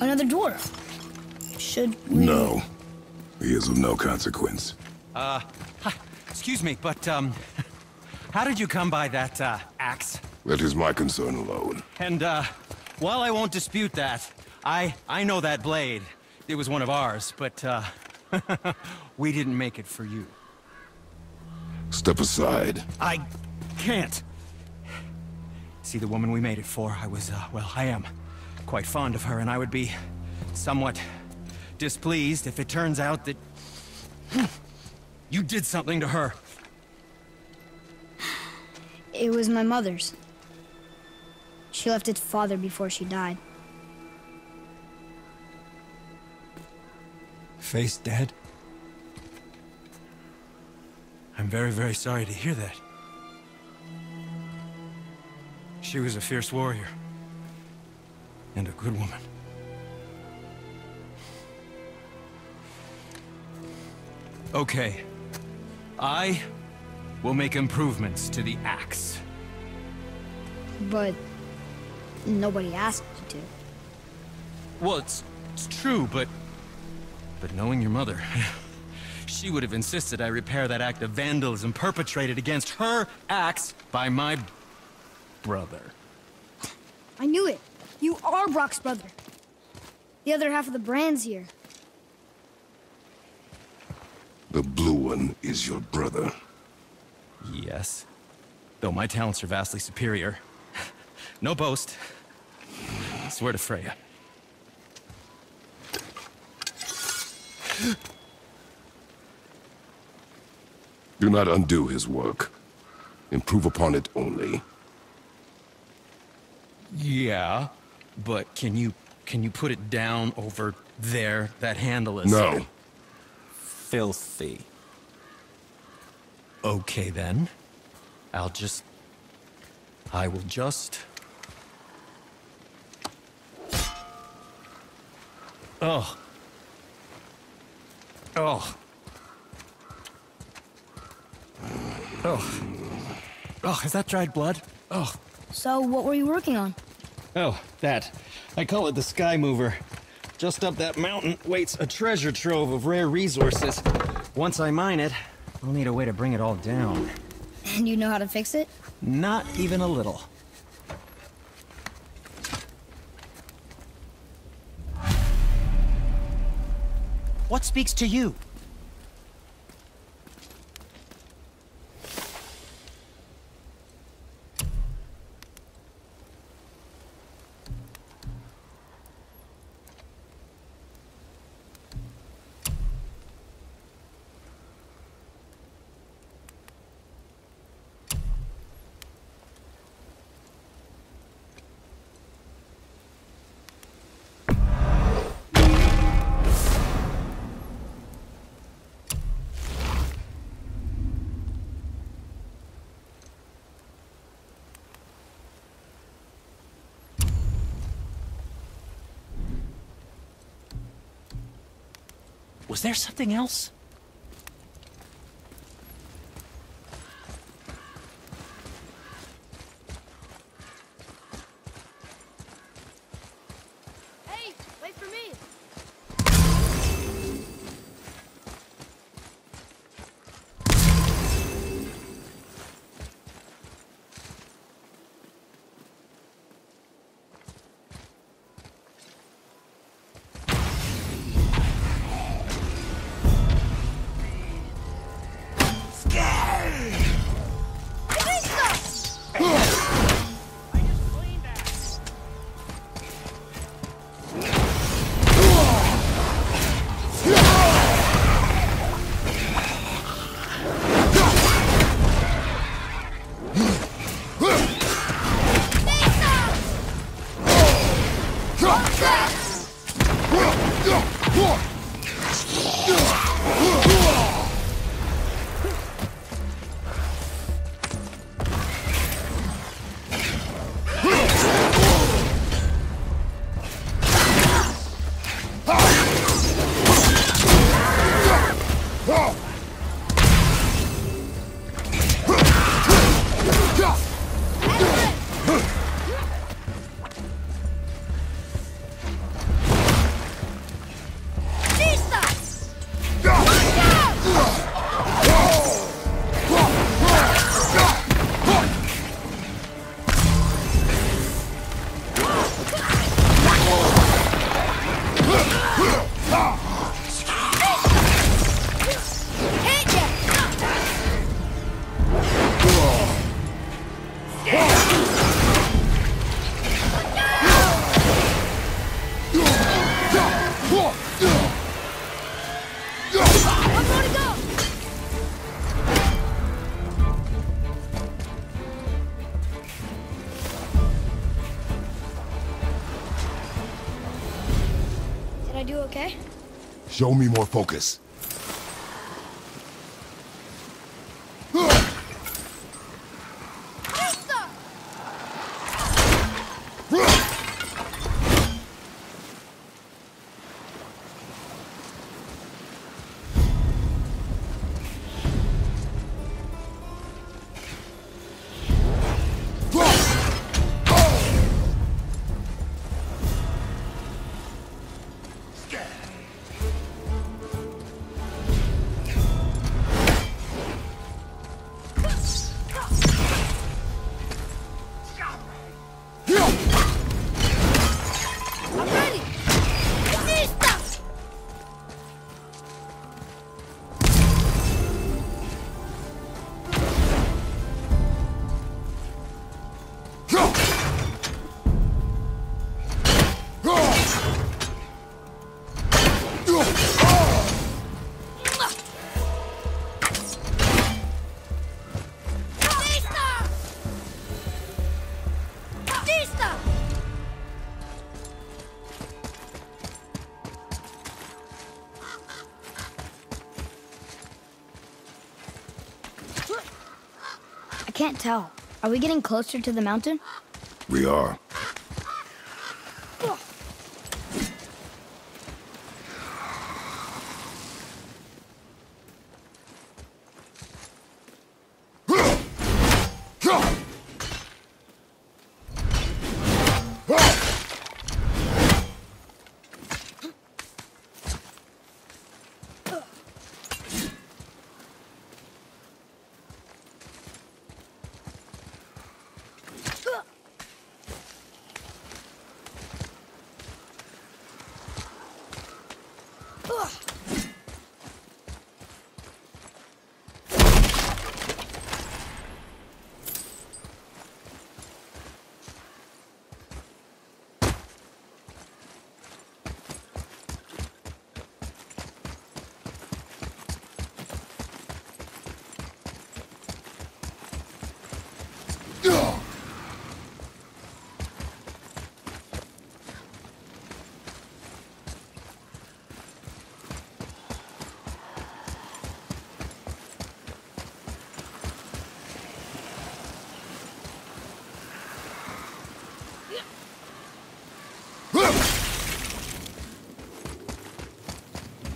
Another door. Should we... No. He is of no consequence. Uh, excuse me, but, um, how did you come by that, uh, axe? That is my concern alone. And, uh, while I won't dispute that, I, I know that blade. It was one of ours, but, uh, we didn't make it for you. Step aside. I can't. See the woman we made it for? I was, uh, well, I am quite fond of her, and I would be somewhat displeased if it turns out that you did something to her. It was my mother's. She left its father before she died. Face dead? I'm very, very sorry to hear that. She was a fierce warrior. And a good woman. Okay. I will make improvements to the axe. But nobody asked you to. Well, it's, it's true, but... But knowing your mother... she would have insisted I repair that act of vandalism perpetrated against her axe by my... brother. I knew it. You are Brok's brother. The other half of the brand's here. The blue one is your brother. Yes. Though my talents are vastly superior. no boast. I swear to Freya. Do not undo his work. Improve upon it only. Yeah, but can you can you put it down over there? That handle is No. filthy. Okay then. I'll just I will just Oh. Oh. Oh. Oh, is that dried blood? Oh. So, what were you working on? Oh, that. I call it the Sky Mover. Just up that mountain waits a treasure trove of rare resources. Once I mine it, I'll need a way to bring it all down. And you know how to fix it? Not even a little. What speaks to you? Was there something else? Do okay? Show me more focus. Can't tell. Are we getting closer to the mountain? We are.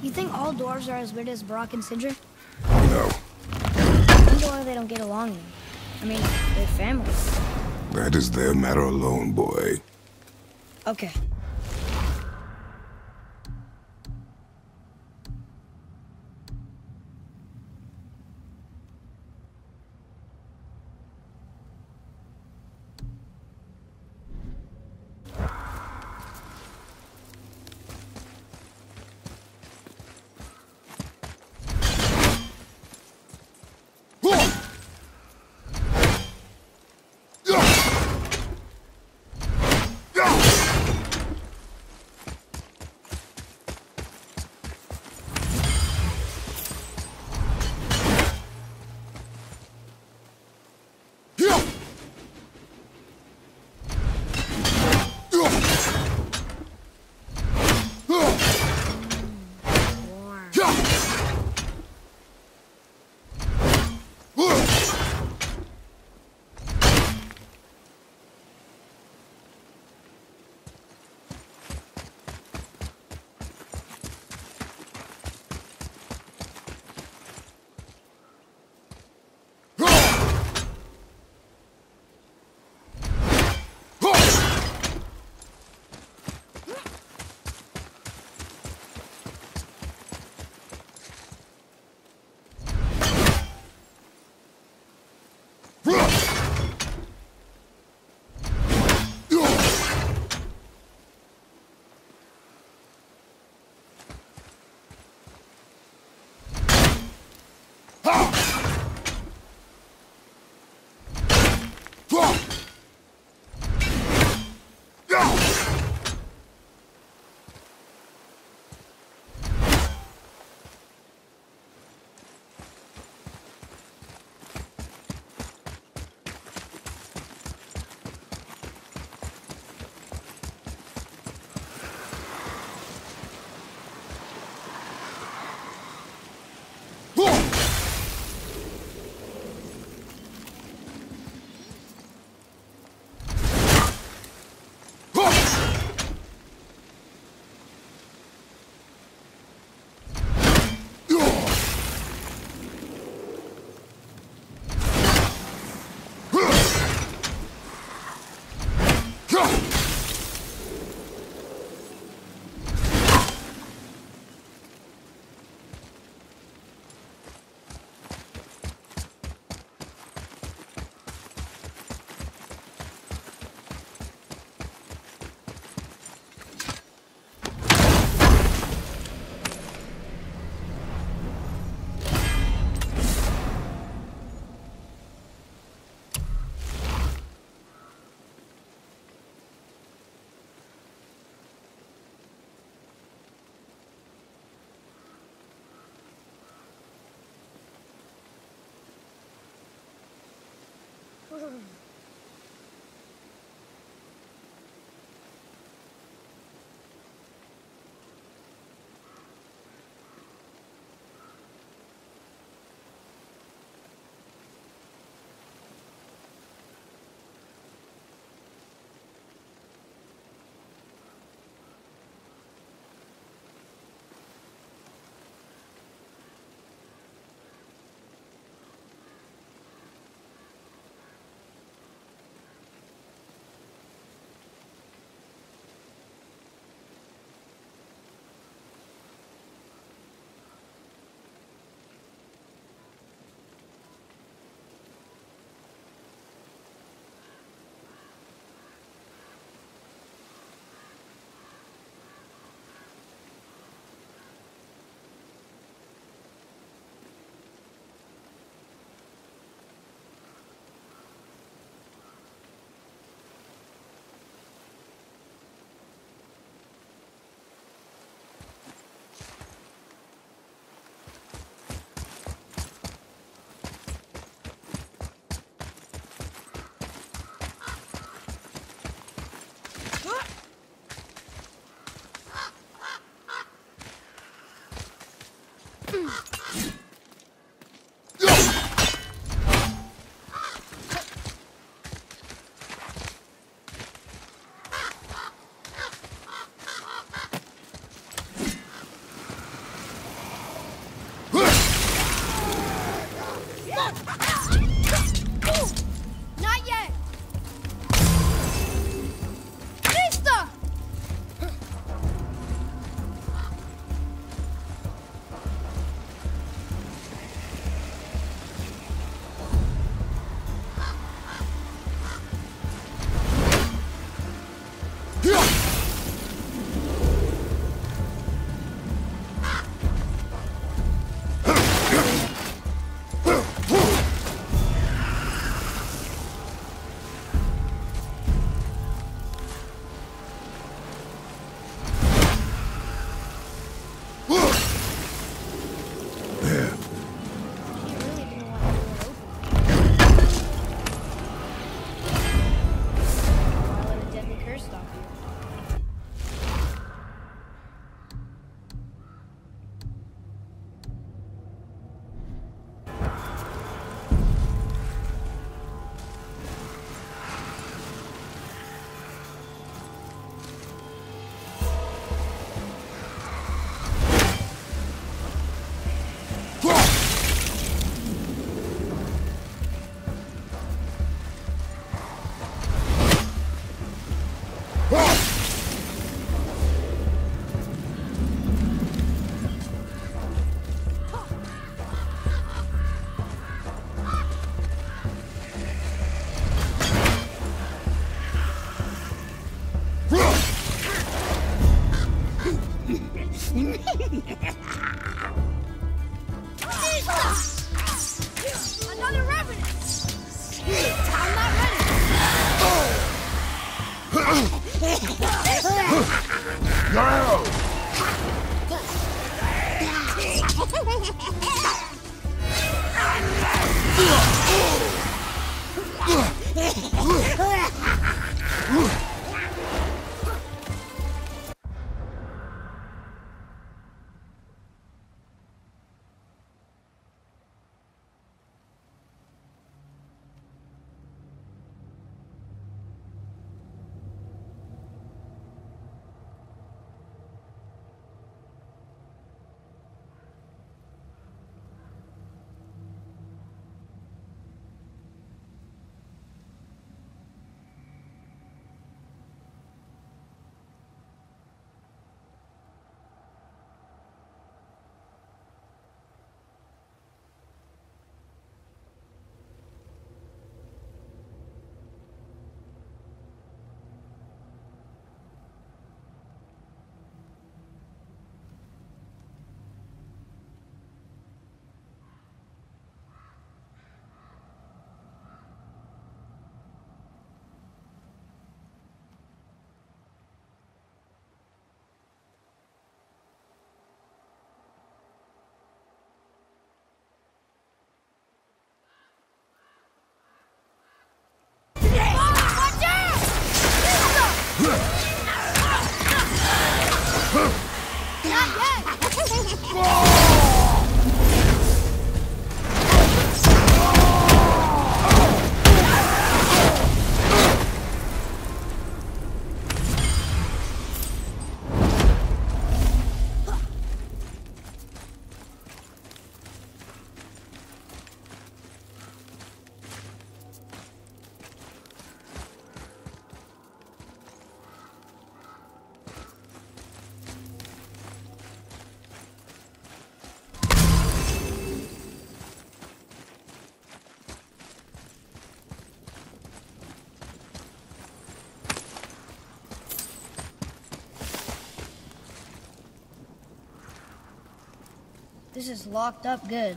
You think all dwarves are as weird as Brok and Sindri? No, I wonder why they don't get along. then. I mean, they're families. that is their matter alone, boy. Okay. Ha! Ugh. Hmm. Another This is locked up good.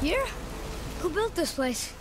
Here? Who built this place?